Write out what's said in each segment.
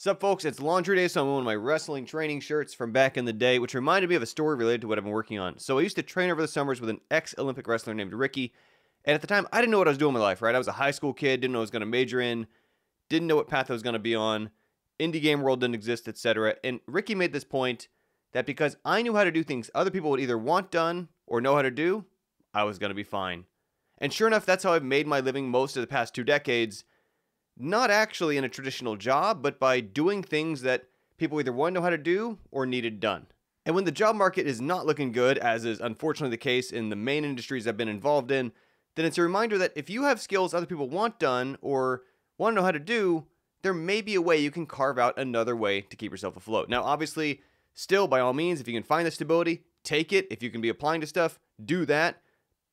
Sup, folks? It's laundry day, so I'm wearing my wrestling training shirts from back in the day, which reminded me of a story related to what I've been working on. So I used to train over the summers with an ex-Olympic wrestler named Ricky, and at the time, I didn't know what I was doing in my life. Right? I was a high school kid, didn't know I was going to major in, didn't know what path I was going to be on. Indie game world didn't exist, etc. And Ricky made this point that because I knew how to do things other people would either want done or know how to do, I was going to be fine. And sure enough, that's how I've made my living most of the past two decades not actually in a traditional job, but by doing things that people either want to know how to do or needed done. And when the job market is not looking good, as is unfortunately the case in the main industries I've been involved in, then it's a reminder that if you have skills other people want done or want to know how to do, there may be a way you can carve out another way to keep yourself afloat. Now, obviously, still, by all means, if you can find the stability, take it. If you can be applying to stuff, do that.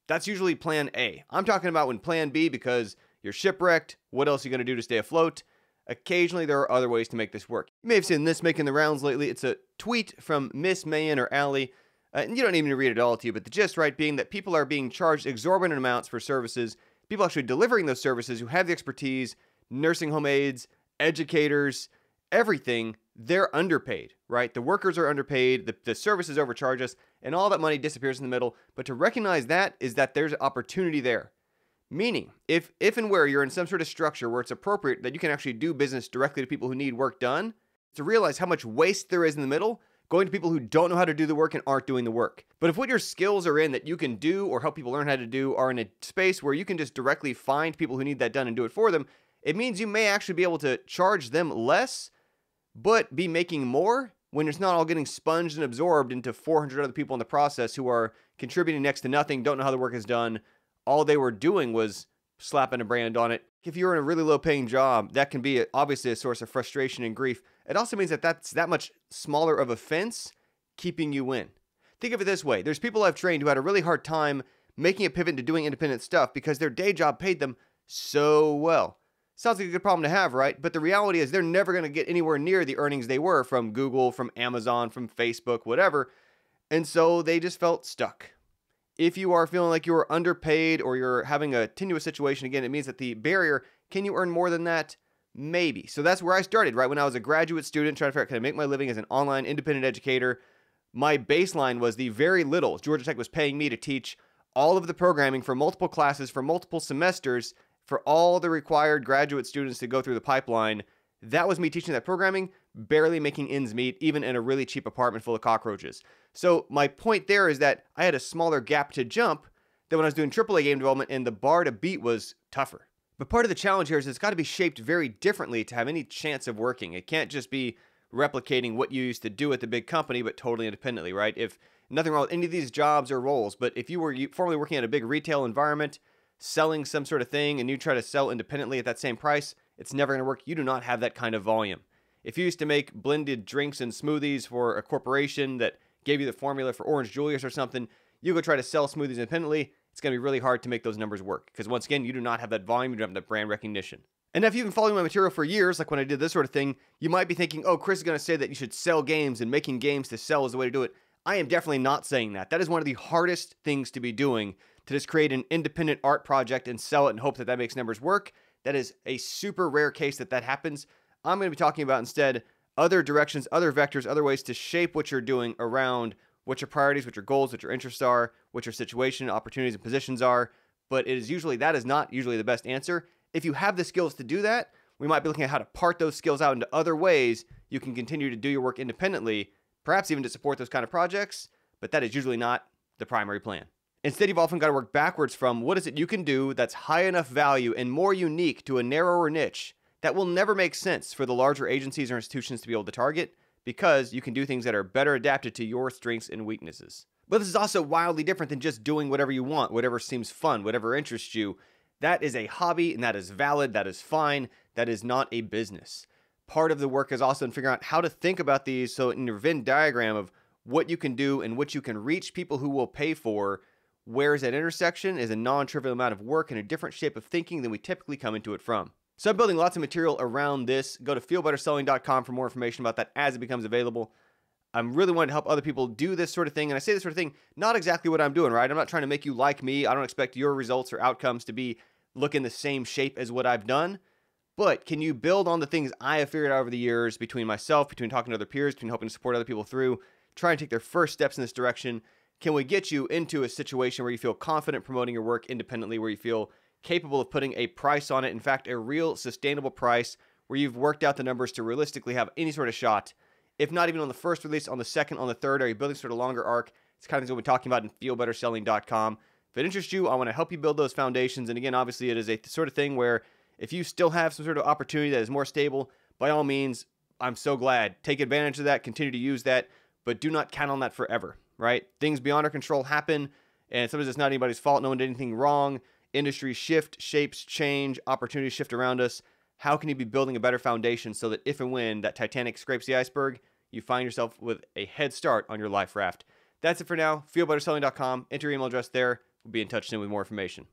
That's usually plan A. I'm talking about when plan B because you're shipwrecked. What else are you going to do to stay afloat? Occasionally, there are other ways to make this work. You may have seen this making the rounds lately. It's a tweet from Miss Mayan or Allie. Uh, and you don't even read it all to you, but the gist, right, being that people are being charged exorbitant amounts for services. People actually delivering those services who have the expertise, nursing home aides, educators, everything, they're underpaid, right? The workers are underpaid, the, the services overcharge us, and all that money disappears in the middle. But to recognize that is that there's opportunity there. Meaning, if if and where you're in some sort of structure where it's appropriate that you can actually do business directly to people who need work done, to realize how much waste there is in the middle, going to people who don't know how to do the work and aren't doing the work. But if what your skills are in that you can do or help people learn how to do are in a space where you can just directly find people who need that done and do it for them, it means you may actually be able to charge them less, but be making more when it's not all getting sponged and absorbed into 400 other people in the process who are contributing next to nothing, don't know how the work is done, all they were doing was slapping a brand on it. If you're in a really low paying job, that can be obviously a source of frustration and grief. It also means that that's that much smaller of a fence keeping you in. Think of it this way there's people I've trained who had a really hard time making a pivot into doing independent stuff because their day job paid them so well. Sounds like a good problem to have, right? But the reality is they're never going to get anywhere near the earnings they were from Google, from Amazon, from Facebook, whatever. And so they just felt stuck if you are feeling like you're underpaid or you're having a tenuous situation, again, it means that the barrier can you earn more than that? Maybe. So that's where I started, right? When I was a graduate student trying to figure out can I make my living as an online independent educator? My baseline was the very little Georgia Tech was paying me to teach all of the programming for multiple classes for multiple semesters for all the required graduate students to go through the pipeline. That was me teaching that programming, barely making ends meet, even in a really cheap apartment full of cockroaches. So my point there is that I had a smaller gap to jump than when I was doing AAA game development, and the bar to beat was tougher. But part of the challenge here is it's got to be shaped very differently to have any chance of working. It can't just be replicating what you used to do at the big company, but totally independently, right? If nothing wrong with any of these jobs or roles, but if you were formerly working at a big retail environment, selling some sort of thing, and you try to sell independently at that same price, it's never going to work. You do not have that kind of volume. If you used to make blended drinks and smoothies for a corporation that gave you the formula for Orange Julius or something, you go try to sell smoothies independently, it's going to be really hard to make those numbers work because once again, you do not have that volume, you don't have that brand recognition. And if you've been following my material for years, like when I did this sort of thing, you might be thinking, oh, Chris is going to say that you should sell games and making games to sell is the way to do it. I am definitely not saying that. That is one of the hardest things to be doing to just create an independent art project and sell it and hope that that makes numbers work. That is a super rare case that that happens. I'm going to be talking about instead other directions, other vectors, other ways to shape what you're doing around what your priorities, what your goals, what your interests are, what your situation, opportunities, and positions are. But it is usually that is not usually the best answer. If you have the skills to do that, we might be looking at how to part those skills out into other ways you can continue to do your work independently, perhaps even to support those kind of projects. But that is usually not the primary plan. Instead, you've often got to work backwards from what is it you can do that's high enough value and more unique to a narrower niche that will never make sense for the larger agencies or institutions to be able to target because you can do things that are better adapted to your strengths and weaknesses. But this is also wildly different than just doing whatever you want, whatever seems fun, whatever interests you. That is a hobby and that is valid, that is fine, that is not a business. Part of the work is also in figuring out how to think about these so in your Venn diagram of what you can do and what you can reach people who will pay for, where is that intersection is a non trivial amount of work and a different shape of thinking than we typically come into it from. So I'm building lots of material around this. Go to feelbetterselling.com for more information about that as it becomes available. I'm really wanting to help other people do this sort of thing. And I say this sort of thing, not exactly what I'm doing, right? I'm not trying to make you like me. I don't expect your results or outcomes to be look in the same shape as what I've done. But can you build on the things I have figured out over the years between myself, between talking to other peers, between helping to support other people through, try and take their first steps in this direction? Can we get you into a situation where you feel confident promoting your work independently, where you feel capable of putting a price on it? In fact, a real sustainable price where you've worked out the numbers to realistically have any sort of shot. If not even on the first release, on the second, on the third, are you building sort of longer arc? It's kind of what we're talking about in feelbetterselling.com. If it interests you, I want to help you build those foundations. And again, obviously, it is a sort of thing where if you still have some sort of opportunity that is more stable, by all means, I'm so glad. Take advantage of that, continue to use that, but do not count on that forever, right? Things beyond our control happen, and sometimes it's not anybody's fault. No one did anything wrong. Industries shift, shapes change, opportunities shift around us. How can you be building a better foundation so that if and when that Titanic scrapes the iceberg, you find yourself with a head start on your life raft? That's it for now. FeelBetterSelling.com. Enter your email address there. We'll be in touch soon with more information.